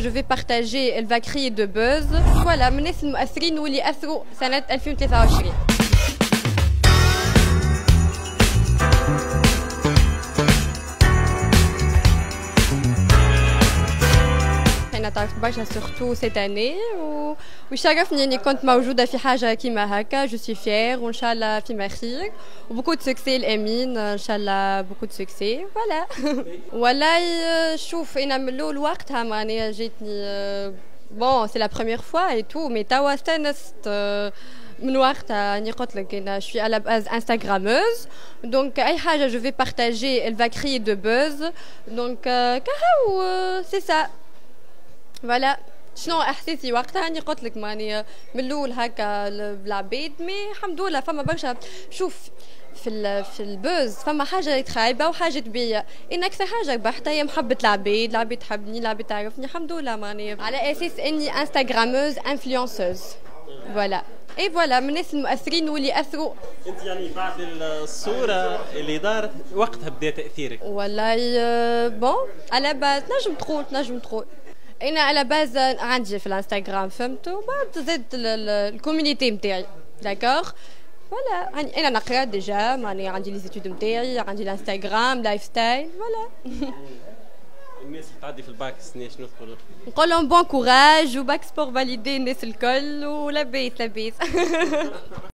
je vais partager, elle va crier de buzz. Voilà, menez-nous à Siri, nous les asso, elle fait une tétra surtout cette année je suis fière. fi beaucoup de succès émines. beaucoup de succès. Voilà. Euh, hein, euh, bon, c'est la première fois et tout, mais euh, hein, Je suis à la base Instagrammeuse, donc je vais partager, elle va créer de buzz. Donc c'est ça. فوالا شنو احساسي وقتها اني قلت لك ماني من الاول هكا بالعباد مي الحمد لله فما برشا شوف في في البوز فما حاجه خايبه وحاجه بيا ان اكثر حاجه ربحتها هي محبه العباد العباد تحبني العباد تعرفني الحمد لله ماني على اساس اني انستغراموز انفلونسوز فوالا اي فوالا من الناس المؤثرين واللي اثروا انت يعني بعد الصوره اللي دارت وقتها بدا تاثيرك والله بون آه، على باس نجم تقول نجم تقول Eh la base, Instagram, tout, c'est la communauté, d'accord Voilà. a créé déjà, Les les études, m'entends, l'Instagram, lifestyle, voilà. On bon courage ou back pour valider ou la base, la